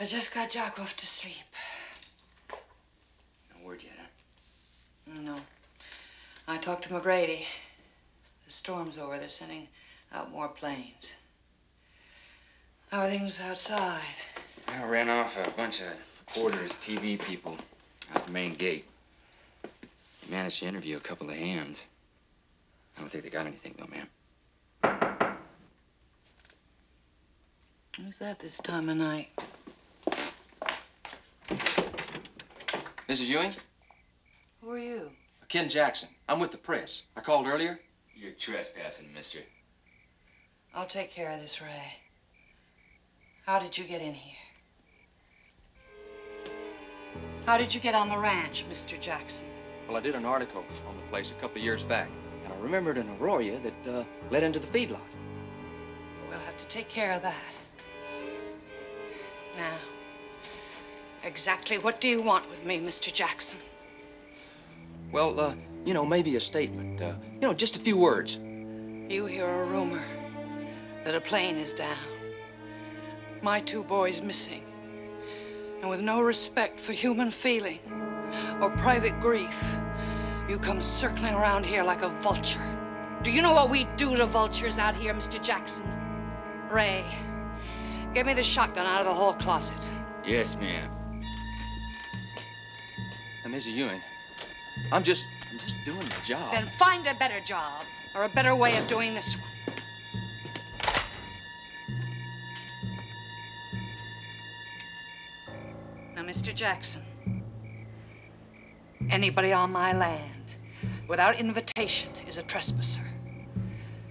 I just got Jock off to sleep. No word yet, huh? No. I talked to McGrady. The storm's over. They're sending out more planes. How are things outside? I ran off a bunch of reporters, TV people out the main gate. They managed to interview a couple of hands. I don't think they got anything, though, ma'am. Who's that this time of night? Mrs. Ewing? Who are you? Ken Jackson. I'm with the press. I called earlier. You're trespassing, mister. I'll take care of this, Ray. How did you get in here? How did you get on the ranch, Mr. Jackson? Well, I did an article on the place a couple of years back, and I remembered an arroyo that uh, led into the feedlot. We'll have to take care of that. Now, exactly what do you want with me, Mr. Jackson? Well, uh, you know, maybe a statement. Uh, you know, just a few words. You hear a rumor that a plane is down. My two boys missing. And with no respect for human feeling or private grief, you come circling around here like a vulture. Do you know what we do to vultures out here, Mr. Jackson? Ray, get me the shotgun out of the hall closet. Yes, ma'am. And Mrs. Ewing, I'm just, I'm just doing my job. Then find a better job or a better way of doing this one. Now, Mr. Jackson, anybody on my land without invitation is a trespasser.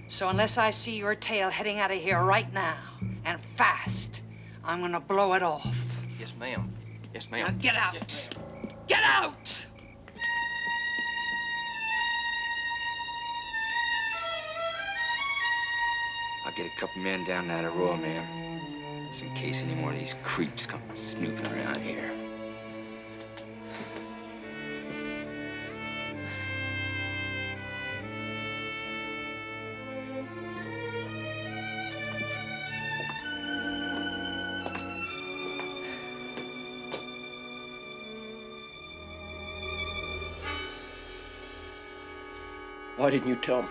So unless I see your tail heading out of here right now and fast, I'm gonna blow it off. Yes, ma'am. Yes, ma'am. Now ma'am. get out! Get out! I'll get a couple men down that arroyo, ma'am. Just in case any more of these creeps come snooping around here. Why didn't you tell me?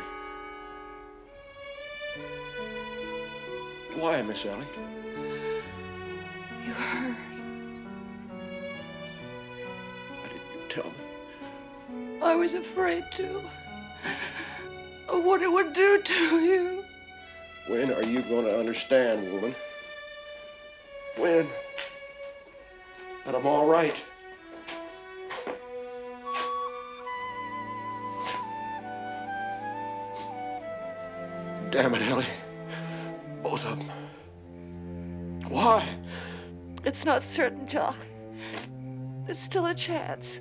Why, Miss Ellie? You heard. Why didn't you tell me? I was afraid to. Of what it would do to you. When are you going to understand, woman? When? That I'm all right. Damn it, Ellie. Both of them. Why? It's not certain, Jock. There's still a chance.